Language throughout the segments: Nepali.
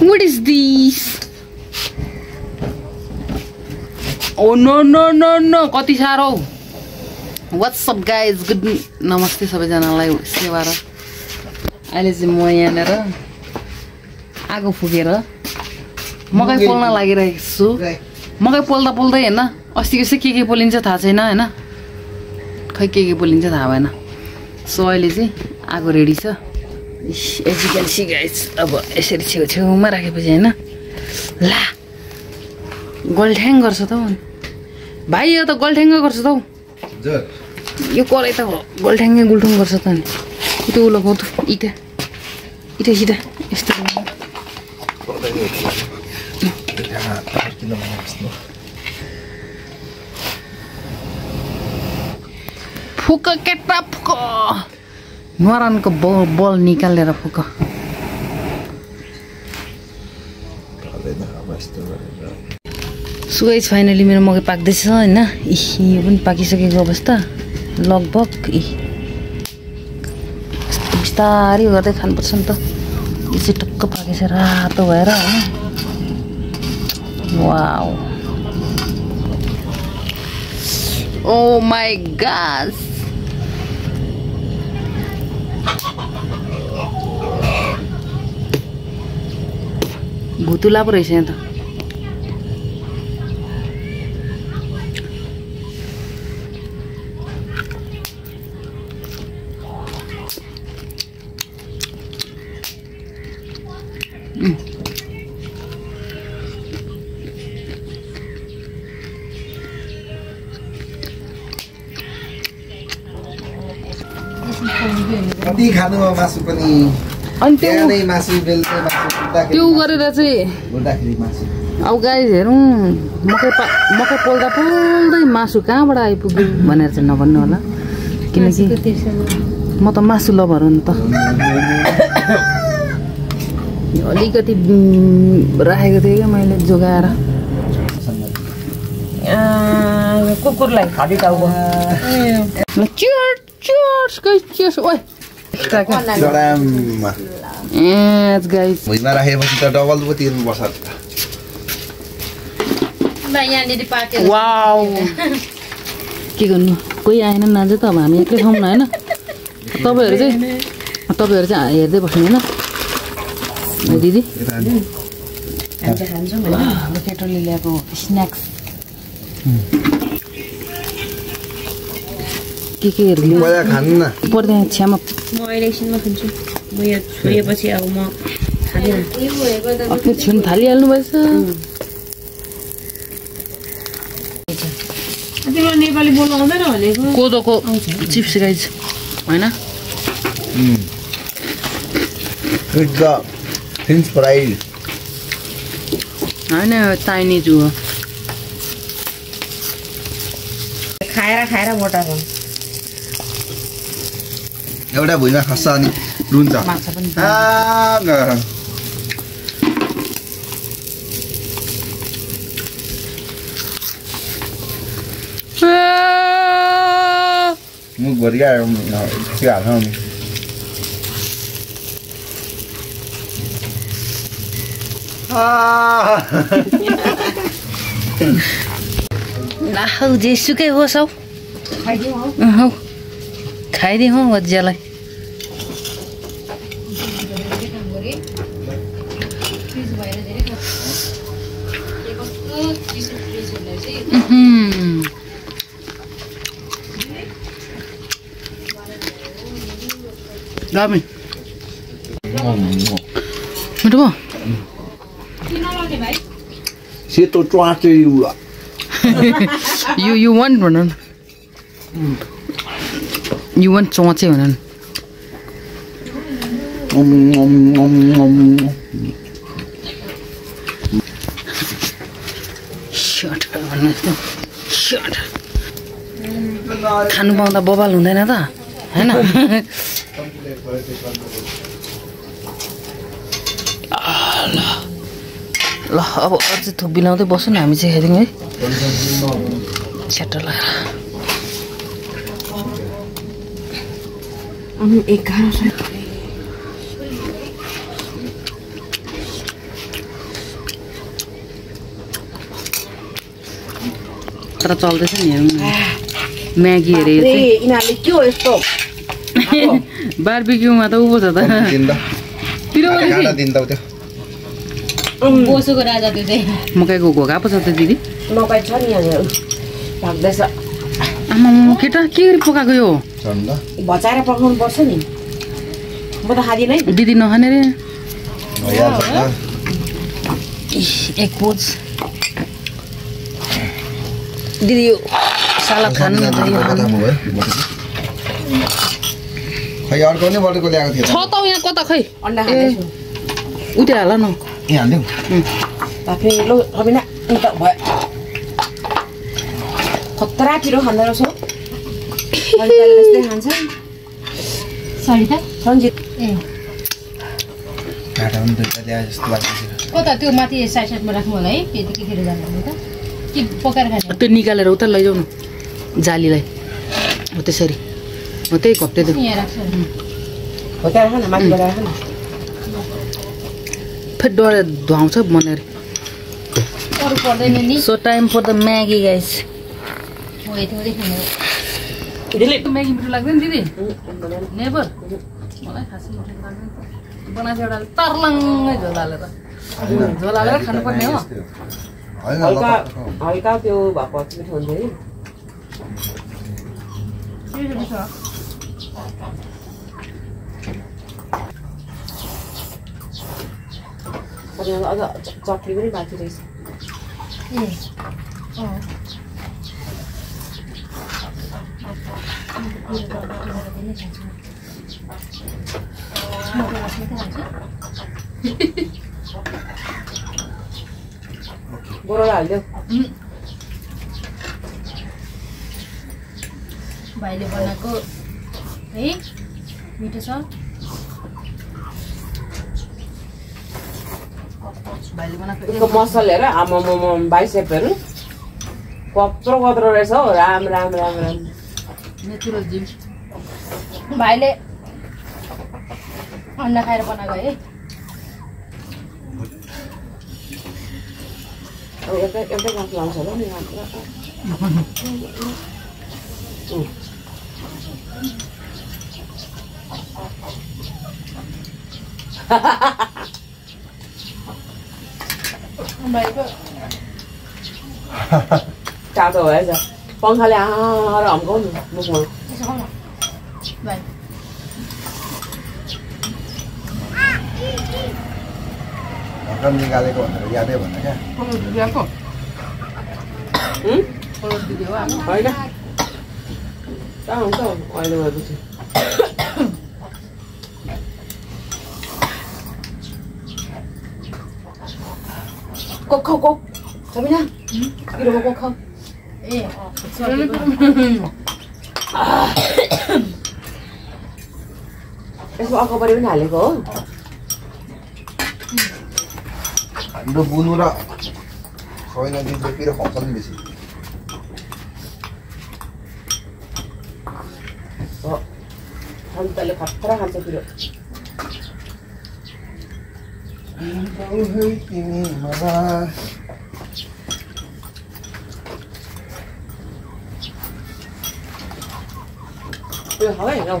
What is this? Oh no no no no. कति साह्रो? वाट्सअप गाइज गुड नमस्ते सबैजनालाई सेवा र अहिले चाहिँ म यहाँनिर आगो फुकेर मकै पोल्न लागिरहेको छु। मकै पोल्दा पोल्दै होइन अस्तिको चाहिँ के के पोलिन्छ थाहा छैन होइन? खै के के पोलिन्छ थाहा भएन। सो अहिले चाहिँ आगो रेडी छ। As you can see guys अब यसरी छेउ छेउमा राखेपछि होइन ला गोल्ठ्याङ गर्छ त हौ भाइ यो त गोल्ठ्याङ्ग गर्छ त हौ। यो कराई त गोल्ठ्याङ्गे गुल्ठुङ गर्छ त अनि। इटा उलो गाउँ त इटा इटा सिटा यस्तो फुक केटा फुक। न्वारानको बल बल निकालेर फुक। सुगाइज फाइनली मेरो मकै पाक्दैछ होइन? इ यो पनि पाकिसकेको अवस्था। लगभग इ बिस्तारै गर्दै खानुपर्छ नि त। यो चाहिँ टक्क पाकेछ रातो भएर होइन? वाउ। ओ माई गास भुतुला पो रहेछ यहाँ त कति खानुमा मासु पनि अनि त्यो गरेर चाहिँ अब गाई हेरौँ मकै पा मकै पोल्दा पोल्दै मासु कहाँबाट आइपुग्यो भनेर चाहिँ नभन्नु होला। किनकि म त मासु लभर हो नि त। यो अलिकति राखेको थिएँ क्या मैले जोगाएर। कुकुरलाई। भुइँमा राखेपछि त डबल पो तिर्नुपर्छ के गर्नु कोही आएन नाच्दै त अब हामी एक्लै खाउँ न होइन तपाईँहरू चाहिँ तपाईँहरू चाहिँ हेर्दै बस्नु होइन दिदी हामी चाहिँ खान्छौँ केटोले ल्याएको स्न्याक्स के केहरू ल्याउ पहिला खानु न पर्दैन छ्यामा म अहिले एकछिनमा खान्छु। म यो छोएपछि अब म छुन थालिहाल्नु भएछ। नेपाली बोल्नु आउँदैन भनेको। कोदोको चिप्स गाइज। होइन? होइन चाइनिज हो। खाएर खाएर मोटा छ एउटा भुइँमा खस्छ अनि रुन्छ। मुखभरि आयो त्यो हाल्छ नि आ, ला हौ जेसुकै होस् हौ। अँ, हौ। खाइदिउँ भयो सेतो च्वाचे यु यु वान भन न यु वान चोचे भन न Shut up, भन्नु जस्तो Shut up. खानु पाउँदा बबाल हुँदैन त होइन? ल ल अब अझै थुक बिलाउँदै बस्नु न हामी चाहिँ खाइदिउँ है। च्याटर लगाएर एघार तर चल्दैछ नि हेरौँ म्यागी हेरे यिनीहरूले के हो यस्तो? बारबिक्यूमा त उभो छ त। बोसोको राजा त्यो चाहिँ। मकैको घोका पो छ त दिदी। मकै छ नि केटा के गरी पकाएको यो? भचाएर पकाउनु पर्छ नि। म त खाँदिनँ है। दिदी नखाने रे। एक पोच दिदी यो सालाद खानु खै अर्को नै बटुको ल्याएको थियो छ त यहाँ कता खै? अन्डा खाँदैछु। उतै हाल न। ए हालिदिउँ। तापे लो रबिना अन्त भयो। खतरा पिरो खाँदो रहेछ खान्छ सरिता सन्जित ए कता त्यो माथि साइड साइडमा राख्नु होला है त्यो केतिर जानु होला त कि पकाएर खाने त्यो निकालेर उता लैजाऊ न जालीलाई हो त्यसरी हो त्यही घप्टे देऊ यहाँ राख्छु होला। हो त्यहाँ राख न माथिबाट राख न फेरि डरे धुवाउँछ नि so time for the Maggi guys हो यति मात्रै खाने हो। म्यागी मिठो लाग्दैन दिदी नेबर मलाई खासै मिठो लाग्दैन बनाएको एउटा तर्लङ्गै झोल हालेर झोल हालेर खानुपर्ने हो हल्का हल्का त्यो भएको मिठो हुन्छ है अझ चटनी पनि बाँकी रहेछ बोरालाई हालिदेऊ भाइले बनाएको है मिठो छ भाइले बनाएको त्यसको मसल हेर आमामामा बाइसेपहरू कत्रो कत्रो रहेछ हौ राम राम राम राम भाइले अन्डा खाएर बनाएको है अब एउटै एउटै गाँस लाउँछ होला नि। भाइको तातो भएछ पङ्खाले आएर हम्काउ न मुखमा यसो खाऊ न भाइ भर्खर निकालेको भनेर यादै भन क्या बिहाको हुँ? परोस दिदी हो आमा होइन कहाँ हुन्छ हौ अहिले भएपछि कोक खाऊ कोक सबिना पिरोमा कोक खाऊ ए यसमा अकबरी पनि हालेको हो हाम्रो बुनु र छैन खुवाउँछ नि बेसी खतरा खान्छ पिरो जाऊ है तिमी मलाई पिरो खाऊ है जाऊ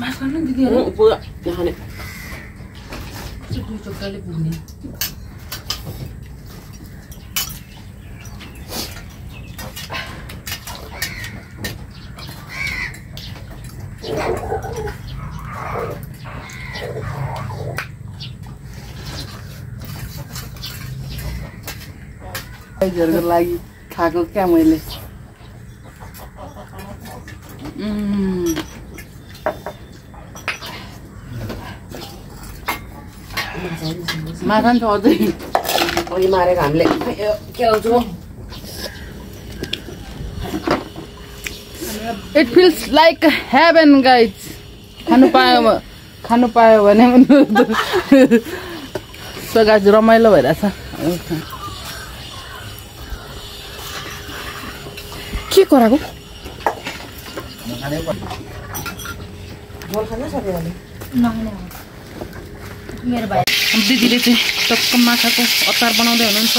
माफ गर्नु नि दिदीहरू उम्, पुरा नखाने दुई चोक्राले पुग्ने साइजहरूको लागि खाएको क्या मैले माछा नि छ अझै अघि मारेको हामीले खेलाउँछौँ it feels like heaven guys खानु पायो खानु पायो भने पनि सो गाइज रमाइलो भइरहेछ के कराएको दिदीले चाहिँ टक्क माछाको अचार बनाउँदै हुनुहुन्छ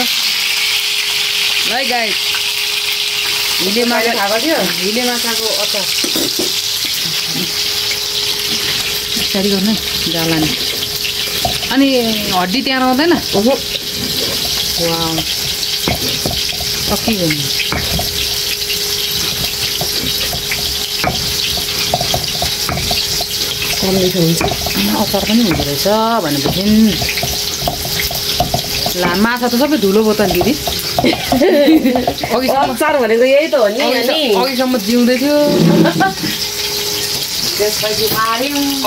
है गाई हिले माछा खाएको थियो हिले माछाको अचार पछाडि गर्नु है जालानी अनि हड्डी त्यहाँ रहँदैन ओहो गर्नु कम मिठो हुन्छ अचार पनि हुँदो रहेछ भनेपछि ला माछा त सबै धुलो भयो त दिदी अचार भनेको यही त हो नि अघिसम्म जिउँदै थियो।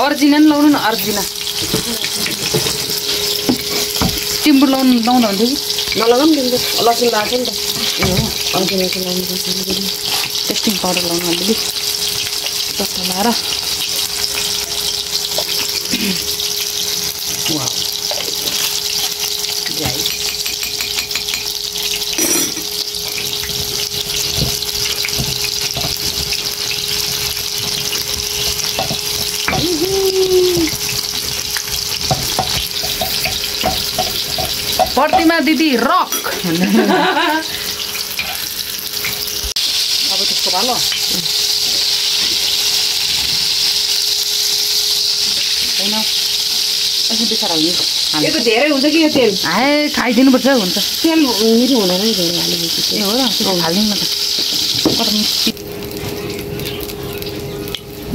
अर्जिना नि लाउनु न अर्जिना। टिम्बुर लाउनु लाउँदा हुन्थ्यो कि? नलगाउँ तिम्रो लसुन नि त। ए हो अघि लसुन लाउनुपर्छ टेस्टिङ पाउडर लाउनु अलिअलि चट्टा लाएर वाउ जाई प्रतिमा दिदी रक अब त्यसको भालो यसो बिचारा हुने यो त धेरै हुन्छ कि यो तेल? हाए खाइदिनुपर्छ हुन्छ। तेल मिठो हुँदैन धेरै हालेपछि ए हो र त्यसो न त।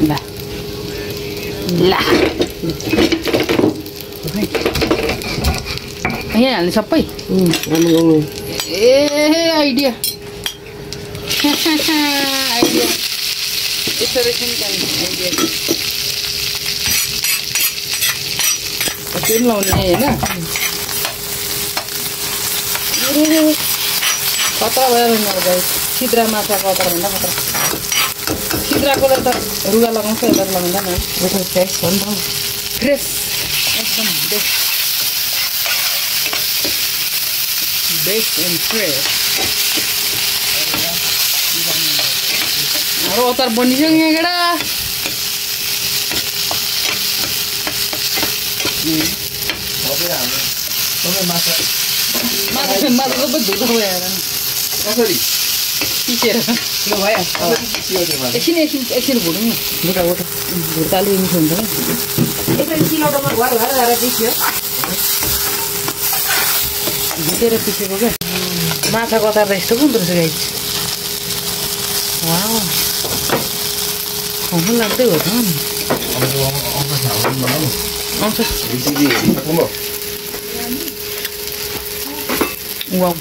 ला। ला। यहीँ हाल्ने सबै ए आइडिया। आइडिया। त्यहाँदेखि आइडिया। त्यो पनि लाउने होइन खतरा भयो नि अब सिद्रा माछाको अचार भन्दा खतरा सिद्राकोलाई त रुगा लगाउँछ यता लगाउँदैन फ्रेस हो नि त फ्रेस एकदम बेस्ट बेस्ट एन्ड फ्रेस हाम्रो अचार बनिसक्यो यहाँ केटा सबै हाम्रो सबै माछा माछा माछा सबै धुलो न कसरी पिसेर माछा एकछिन एकछिन एकछिन भुटौँ न हुन्छ घर घर गएर पिस्यो भुटेर पिसेको क्या माछाको अचार त यस्तो पो रहेछ गाई खुवाउनु लाग्दै हो त नि अब यो आउँछ हाम्रो बनाउनु आउँछ दिदी वाउ